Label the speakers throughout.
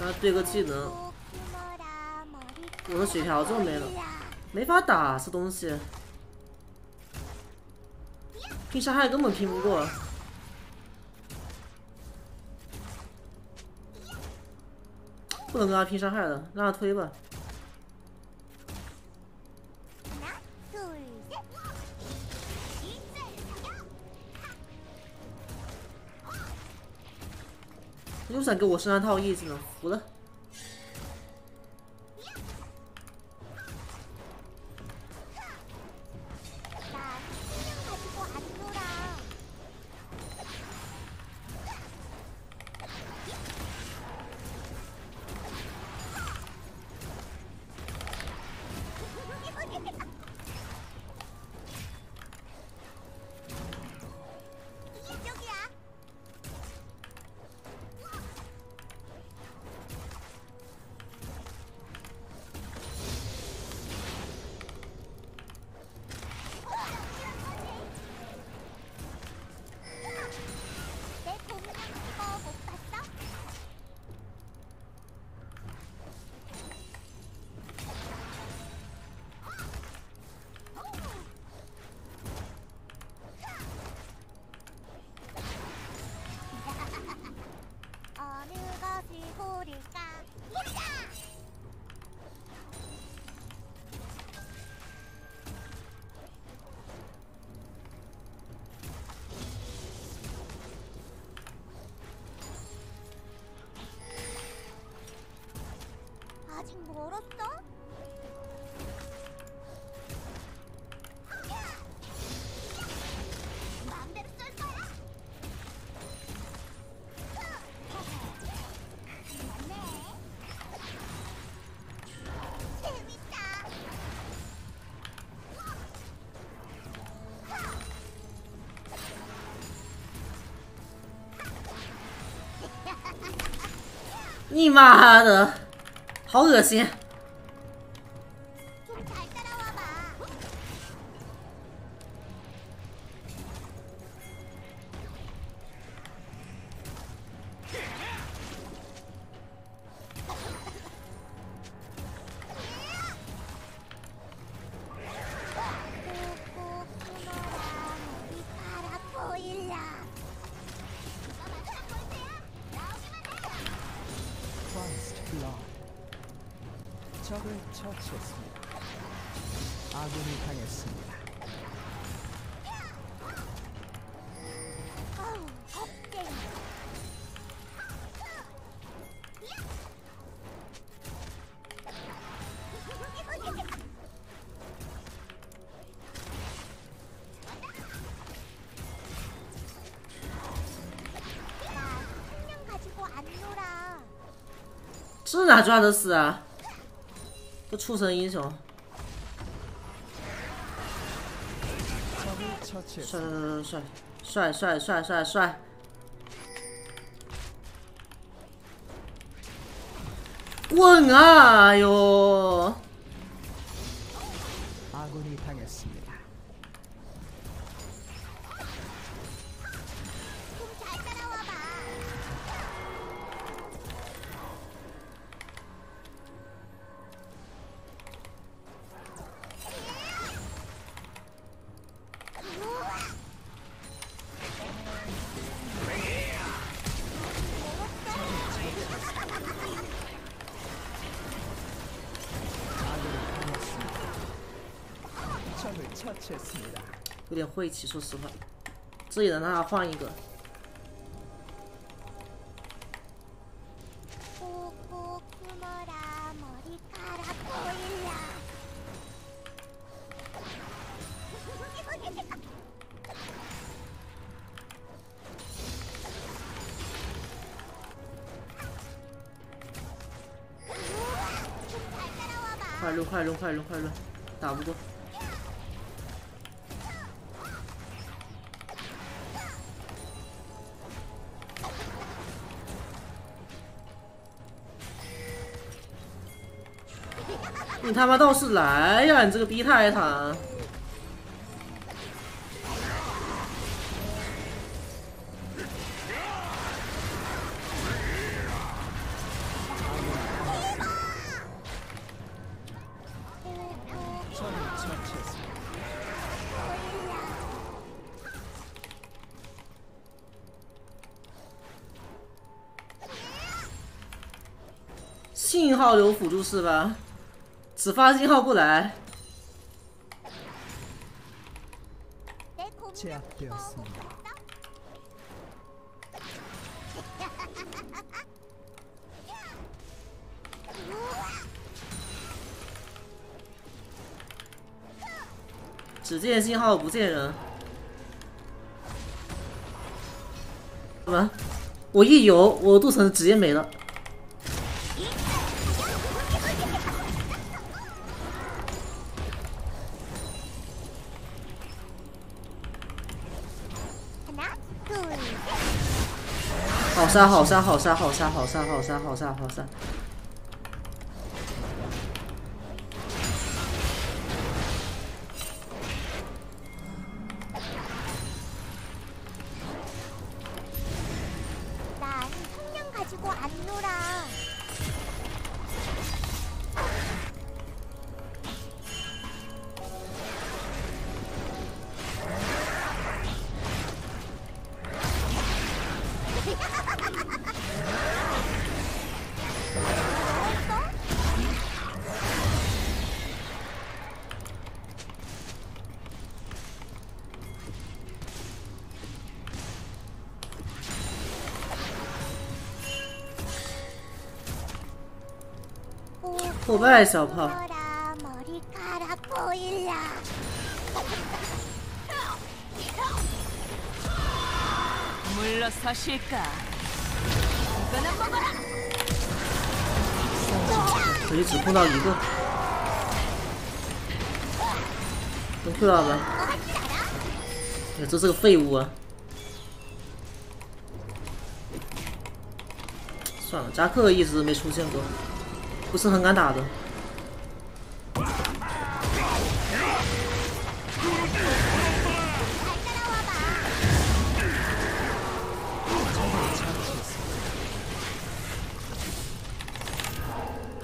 Speaker 1: 他对个技能，我的血条就没了，没法打这东西，拼伤害根本拼不过，不能跟他拼伤害了，让他推吧。又想给我身上套义子呢，服了。你妈的好恶心。 적을 처치했습니다. 아군이 당했습니다. 아우, 업게. 쓰는 畜生英雄，帅帅帅帅帅帅帅帅帅，滚啊哟！有点晦气，说实话，自己的让他换一个。快轮，快轮，快轮，快轮，打不过。你他妈倒是来呀，你这个逼泰坦。
Speaker 2: 信号有辅助是吧？只发信号不来。只见信号不见人。怎么？我一游，我镀层直接没了。好杀，好杀，好杀，好杀，好杀，好杀，好杀，好杀。
Speaker 3: 破败小炮。
Speaker 2: 可以只碰到一个，能碰到吗？哎，这是个废物啊！算了，扎克一直没出现过。不是很敢打的。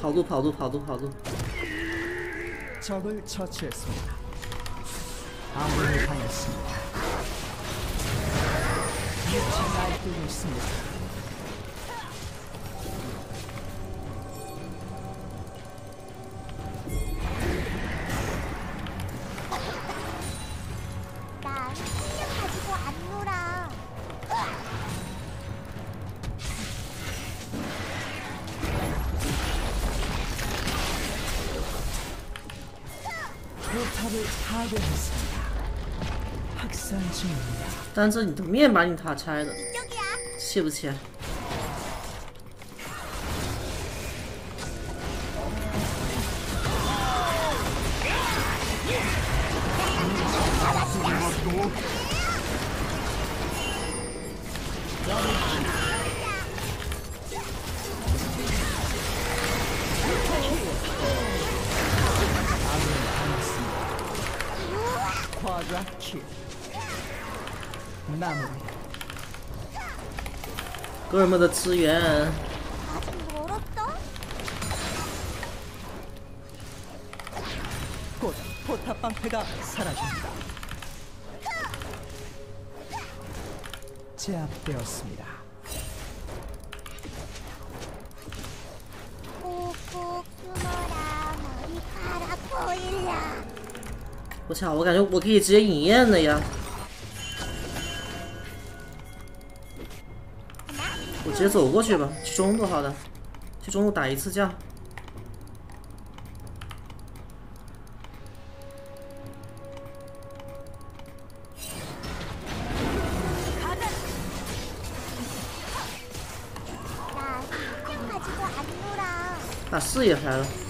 Speaker 2: 跑路，跑路，跑路，跑路！
Speaker 4: 파괴했습니다. 학살 중입니다.
Speaker 2: 但是你的面把你塔拆了，
Speaker 1: 이쪽이야.
Speaker 2: 气不气？ 恶魔的
Speaker 1: 资源。
Speaker 2: 我操，我感觉我可以直接饮宴的呀。直接走过去吧去中路好的去中路打一次架。把视野开了。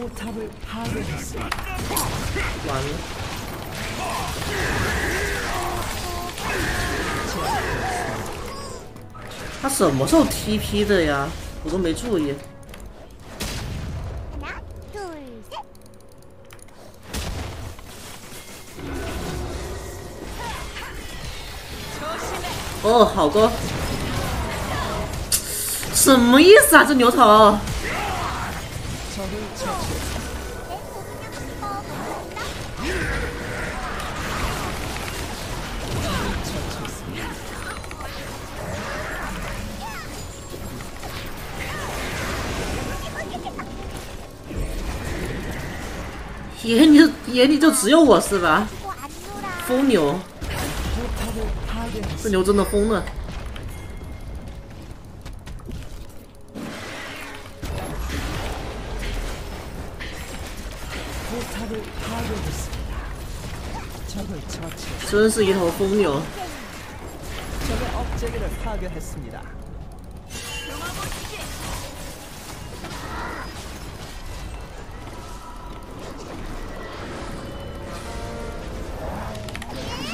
Speaker 4: 포탑을 파괴했습니다.
Speaker 2: 完了，他什么时候 TP 的呀？我都没注意。
Speaker 1: 하나, 둘, 셋.
Speaker 2: 哦，好的。什么意思啊？这牛头？ 眼里眼里就只有我是吧？疯牛，这牛真的疯了。真是一头疯牛。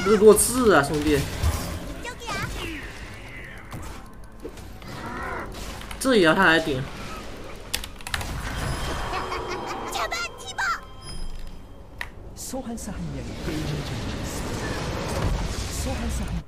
Speaker 2: 这是弱智啊，兄弟！这也要他来顶。
Speaker 4: صحيا في جنجنجس صحن صحن